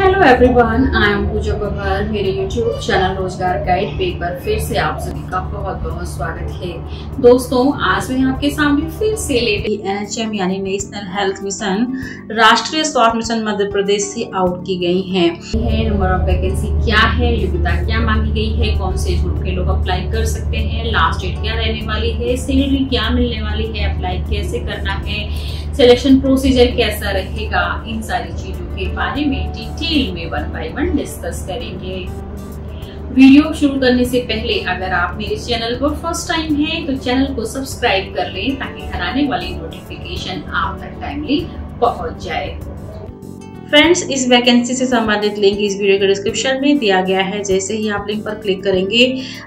Hello everyone I am Pooja Pawar मेरे YouTube channel रोज़गार guide पे पर फिर से आप सभी का बहुत बहुत स्वागत है। दोस्तों, आज मैं आपके सामने फिर से लेटेस्ट एनएचएम यानी नेशनल हेल्थ मिशन राष्ट्रीय स्वास्थ्य मिशन मध्य प्रदेश से आउट की गई है। नंबर ऑफ़ वैकेंसी क्या है, योग्यता क्या मांगी गई है, कौन से ग्रुप के लोग अप्लाई कर सकते हैं लास्ट डेट क्या रहने वाली है सैलरी क्या मिलने वाली है अप्लाई कैसे करना है सिलेक्शन प्रोसीजर कैसा रहेगा, इन सारी चीज़ों के बारे में डिटेल में वन बाय वन डिस्कस करेंगे। वीडियो शुरू करने से पहले अगर आप मेरे चैनल पर फ़र्स्ट टाइम हैं तो चैनल को सब्सक्राइब कर लें ताकि हर आने वाली नोटिफिकेशन आप तक टाइमली पहुँच जाए। फ्रेंड्स इस वैकेंसी से संबंधित लिंक इस वीडियो के डिस्क्रिप्शन में दिया गया है। जैसे ही आप लिंक पर क्लिक करेंगे,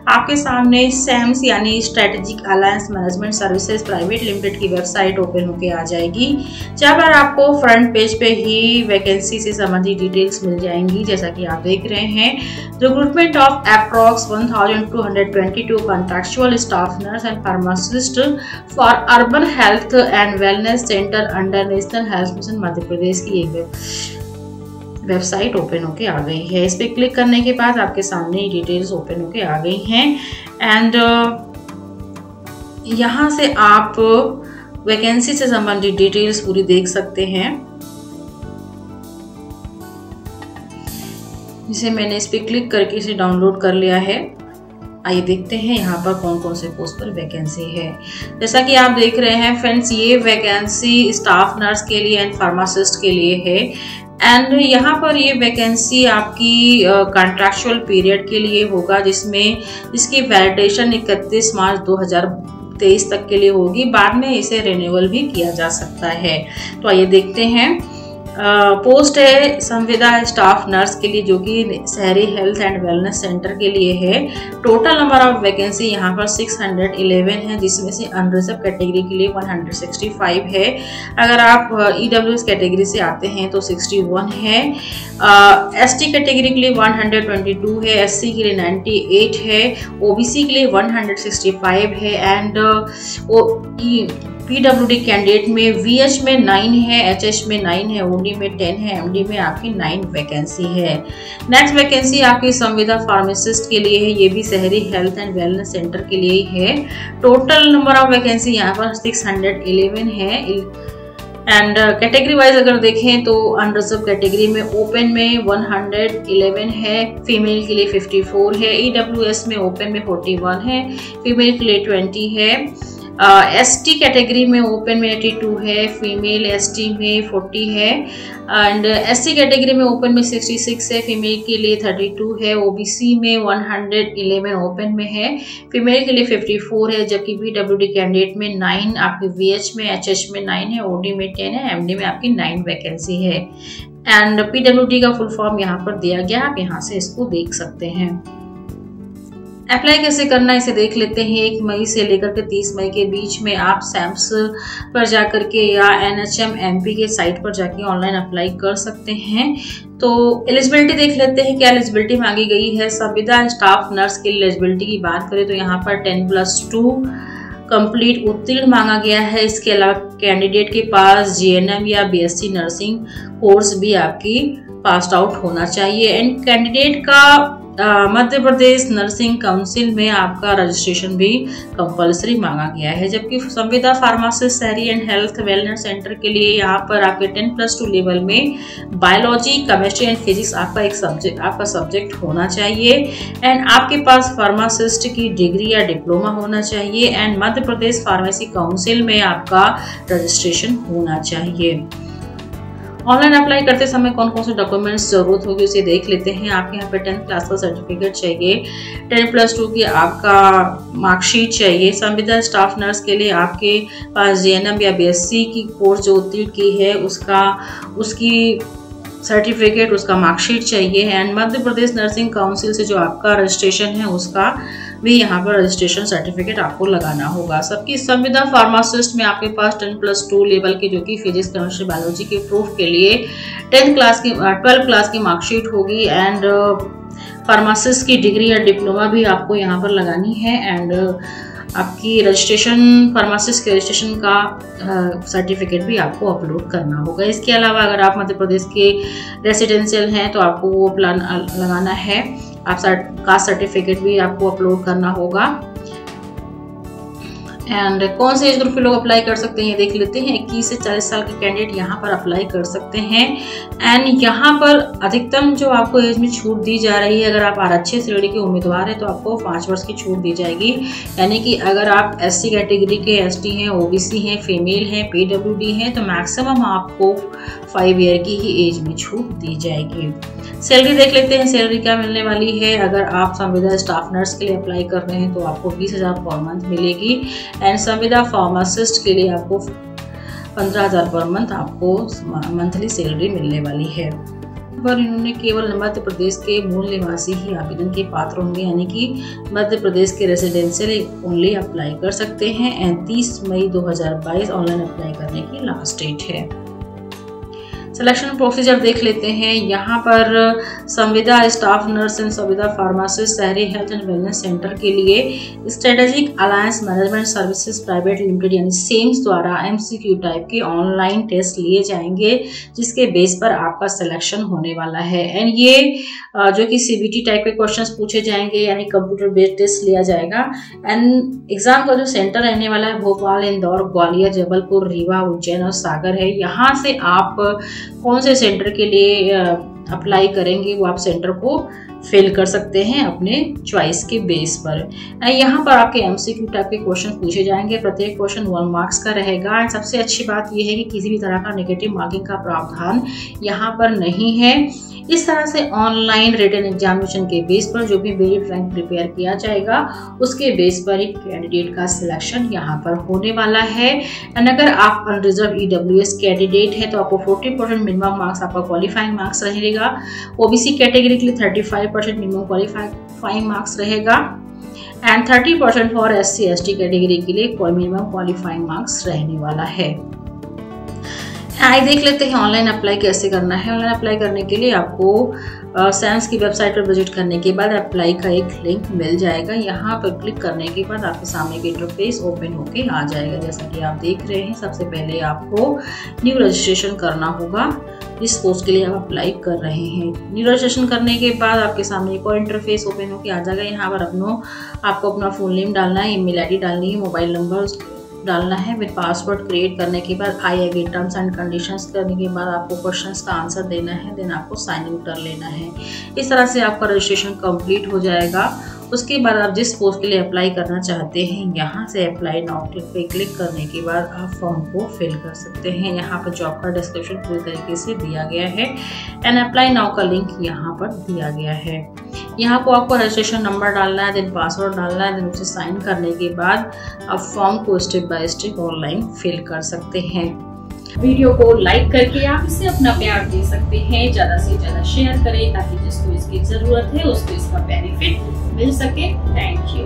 आपके सामने सैम्स यानी strategic alliance management services private limited की वेबसाइट ओपन होकर आ जाएगी। जहाँ पर आपको फ्रंट पेज पे ही वैकेंसी से संबंधित डिटेल्स मिल जाएँगी, जैसा कि आप देख रहे हैं। Recruitment of approx one thousand two hundred twenty two contractual staff nurse and pharmacist for urban health and wellness centre under national health mission Madhya Pradesh की एक वेबसाइट ओपन होके आ गई है। इस पर क्लिक करने के बाद आपके सामने डिटेल्स ओपन होके आ गई हैं। एंड यहाँ से आप वैकेंसी से संबंधित डिटेल्स पूरी देख सकते हैं। जिसे मैंने इस पर क्लिक करके इसे डाउनलोड कर लिया है। आइए देखते हैं यहाँ पर कौन कौन से पोस्ट पर वैकेंसी है। जैसा कि आप देख रहे हैं, फ्रेंड्स, ये वैकेंसी स्टाफ नर्स के लिए एंड फार्मासिस्ट के लिए है। एंड यहाँ पर ये वैकेंसी आपकी कॉन्ट्रैक्चुअल uh, पीरियड के लिए होगा जिसमें इसकी वैलिडेशन 31 मार्च 2023 तक के लिए होगी। बाद में इसे रिन्यूअल भी किया जा सकता है। तो आइए देखते हैं। पोस्ट है संविदा स्टाफ नर्स के लिए, जो कि शहरी हेल्थ एंड वेलनेस सेंटर के लिए है। टोटल नंबर ऑफ़ वैकेंसी यहाँ पर 611 है, जिसमें से अनरिजर्व कैटेगरी के लिए 165 है। अगर आप ई कैटेगरी से आते हैं तो 61 है। एस टी कैटेगरी के लिए 122 है एस सी के लिए 98 है ओ बी सी के लिए 165 है एंड ओ पीडब्ल्यूडी कैंडिडेट में वीएच में नाइन है एचएच में नाइन है ओडी में टेन है एमडी में आपकी नाइन वैकेंसी है। नेक्स्ट वैकेंसी आपकी संविदा फार्मासिस्ट के लिए है, ये भी शहरी हेल्थ एंड वेलनेस सेंटर के लिए ही है। टोटल नंबर ऑफ़ वैकेंसी यहाँ पर सिक्स हंड्रेड इलेवन है। एंड कैटेगरी वाइज अगर देखें तो अनरिजर्व कैटेगरी में ओपन में 111 है फीमेल के लिए 54 है ईडब्ल्यूएस e में ओपन में 41 है फीमेल के लिए 20 है। एस टी कैटेगरी में ओपन में 82 है फीमेल एस टी में 40 है एंड एस सी कैटेगरी में ओपन में 66 है फीमेल के लिए 32 है ओबीसी में 111 ओपन में है फीमेल के लिए 54 है, जबकि बी डब्ल्यू डी कैंडिडेट में 9 आपकी वी एच में एच एच में 9 है ओ डी में 10 है एम डी में आपकी 9 वैकेंसी है। एंड पी डब्ल्यू डी का फुल फॉर्म यहाँ पर दिया गया आप यहाँ से इसको देख सकते हैं। अप्लाई कैसे करना है इसे देख लेते हैं। एक मई से लेकर के तीस मई के बीच में आप सैम्स पर जाकर के या N H M M P के साइट पर जाके ऑनलाइन अप्लाई कर सकते हैं। तो एलिजिबिलिटी देख लेते हैं क्या एलिजिबिलिटी मांगी गई है। संविदा स्टाफ नर्स के एलिजिबिलिटी की बात करें तो यहाँ पर टेन प्लस टू कंप्लीट उत्तीर्ण मांगा गया है। इसके अलावा कैंडिडेट के पास जीएनएम या बीएससी नर्सिंग कोर्स भी आपकी पास आउट होना चाहिए। एंड कैंडिडेट का मध्य प्रदेश नर्सिंग काउंसिल में आपका रजिस्ट्रेशन भी कंपलसरी मांगा गया है, जबकि संविदा फार्मासिस्ट, शहरी एंड हेल्थ वेलनेस सेंटर के लिए यहाँ पर आपके टेन प्लस टू लेवल में बायोलॉजी, केमिस्ट्री एंड फिजिक्स आपका एक सब्जेक्ट, आपका सब्जेक्ट होना चाहिए, एंड आपके पास फार्मासिस्ट की डिग्री या डिप्लोमा होना चाहिए, and Madhya Pradesh pharmacy council में आपका रजिस्ट्रेशन होना चाहिए। ऑनलाइन अप्लाई करते समय कौन कौन से डॉक्यूमेंट्स ज़रूरत होगी उसे देख लेते हैं। आपके यहाँ पे टेंथ क्लास का सर्टिफिकेट चाहिए। टेन प्लस टू की आपका मार्कशीट चाहिए। संविदा स्टाफ नर्स के लिए आपके पास जे या बीएससी की कोर्स जो उत्तीर्ण की है, उसका, उसकी सर्टिफिकेट उसका मार्कशीट चाहिए and Madhya Pradesh nursing council से जो आपका रजिस्ट्रेशन है, उसका भी यहाँ पर रजिस्ट्रेशन सर्टिफिकेट आपको लगाना होगा। सबकी संविदा फार्मासिस्ट में आपके पास टेन प्लस टू लेवल के जो कि फिजिक्स केमिस्ट्री बायोलॉजी के प्रूफ के लिए टेंथ क्लास की ट्वेल्थ क्लास की मार्कशीट होगी एंड फार्मासिस्ट की डिग्री या डिप्लोमा भी आपको यहाँ पर लगानी है एंड आपकी रजिस्ट्रेशन फार्मासिस्ट के रजिस्ट्रेशन का सर्टिफिकेट भी आपको अपलोड करना होगा। इसके अलावा अगर आप मध्य प्रदेश के रेसिडेंशियल हैं तो आपको वो प्लान लगाना है। आप कास्ट सर्टिफिकेट भी आपको अपलोड करना होगा। एंड कौन से एज ग्रुप के लोग अप्लाई कर सकते हैं, ये देख लेते हैं। इक्कीस से चालीस साल के कैंडिडेट यहाँ पर अप्लाई कर सकते हैं। एंड यहाँ पर अधिकतम जो आपको एज में छूट दी जा रही है, अगर आप आरक्षी श्रेणी के उम्मीदवार हैं तो आपको पाँच वर्ष की छूट दी जाएगी। यानी कि अगर आप एससी कैटेगरी के एसटी हैं ओबीसी हैं फीमेल हैं पी हैं तो मैक्सिमम आपको फाइव ईयर की ही एज में छूट दी जाएगी। सैलरी देख लेते हैं सैलरी क्या मिलने वाली है। अगर आप संविदा स्टाफ नर्स के लिए अप्लाई कर रहे हैं तो आपको बीस हज़ार पर मंथ मिलेगी। एंड संविदा फार्मासिस्ट के लिए आपको पंद्रह हज़ार पर मंथ आपको मंथली सैलरी मिलने वाली है। पर इन्होंने केवल मध्य प्रदेश के मूल निवासी ही आवेदन के पात्र होंगे, यानी कि मध्य प्रदेश के रेजिडेंशियल ओनली अप्लाई कर सकते हैं एंड तीस मई 2022 ऑनलाइन अप्लाई करने की लास्ट डेट है। सिलेक्शन प्रोसीजर देख लेते हैं। यहाँ पर संविदा स्टाफ नर्स एंड संविदा फार्मासिस्ट शहरी हेल्थ एंड वेलनेस सेंटर के लिए strategic alliance management services private limited यानी सेम्स द्वारा एमसीक्यू टाइप के ऑनलाइन टेस्ट लिए जाएँगे, जिसके बेस पर आपका सिलेक्शन होने वाला है। एंड ये जो कि सीबीटी टाइप के क्वेश्चंस पूछे जाएँगे, यानी कंप्यूटर बेस्ड टेस्ट लिया जाएगा। एंड एग्ज़ाम का जो सेंटर रहने वाला है, भोपाल, इंदौर, ग्वालियर, जबलपुर, रीवा, उज्जैन और सागर है। यहाँ से आप कौन से सेंटर के लिए अप्लाई करेंगे, वो आप सेंटर को फिल कर सकते हैं अपने चॉइस के बेस पर। यहाँ पर आपके एमसीक्यू टाइप के क्वेश्चन पूछे जाएँगे। प्रत्येक क्वेश्चन वन मार्क्स का रहेगा। एंड सबसे अच्छी बात यह है कि किसी भी तरह का नेगेटिव मार्किंग का प्रावधान यहाँ पर नहीं है। इस तरह से ऑनलाइन रिटर्न एग्जामिनेशन के बेस पर जो भी मेरिट रैंक प्रिपेयर किया जाएगा, उसके बेस पर एक कैंडिडेट का सिलेक्शन यहाँ पर होने वाला है। एंड अगर आप अनरिजर्व ईडब्ल्यूएस कैंडिडेट है तो आपको 40 परसेंट मिनिमम मार्क्स आपका क्वालिफाइंग मार्क्स रहेगा। ओबीसी कैटेगरी के लिए 35 परसेंट मिनिमम क्वालिफाइंग मार्क्स रहेगा। And 30 percent for S C S T category के लिए मिनिमम क्वालिफाइंग मार्क्स रहने वाला है। आइए देख लेते हैं ऑनलाइन अप्लाई कैसे करना है। ऑनलाइन अप्लाई करने के लिए आपको सैम्स की वेबसाइट पर विज़िट करने के बाद अप्लाई का एक लिंक मिल जाएगा। यहाँ पर क्लिक करने के बाद आपके सामने का इंटरफेस ओपन होके आ जाएगा। जैसा कि आप देख रहे हैं, सबसे पहले आपको न्यू रजिस्ट्रेशन करना होगा। जिस पोस्ट के लिए आप अप्लाई कर रहे हैं। रजिस्ट्रेशन करने के बाद आपके सामने एक और इंटरफेस ओपन होकर आ जाएगा। यहाँ पर अपनों, आपको अपना फ़ोन नेम डालना है ईमेल आईडी डालनी है मोबाइल नंबर डालना है विद पासवर्ड क्रिएट करने के बाद I I agree terms and conditions करने के बाद आपको क्वेश्चंस का आंसर देना है देन आपको साइन इन कर लेना है। इस तरह से आपका रजिस्ट्रेशन कंप्लीट हो जाएगा। उसके बाद आप जिस पोस्ट के लिए अप्लाई करना चाहते हैं, यहाँ से अप्लाई नाउ क्लिक पे क्लिक करने के बाद आप फॉर्म को फिल कर सकते हैं। यहाँ पर जॉब का डिस्क्रिप्शन पूरी तरीके से दिया गया है एंड अप्लाई नाउ का लिंक यहाँ पर दिया गया है। यहाँ को आपको रजिस्ट्रेशन नंबर डालना है देन पासवर्ड डालना है देन उसे साइन करने के बाद आप फॉर्म को step by step online fill कर सकते हैं। वीडियो को लाइक करके आप इसे अपना प्यार दे सकते हैं, ज़्यादा से ज़्यादा शेयर करें ताकि जिसको इसकी ज़रूरत है, उसको इसका बेनिफिट मिल सके। Thank you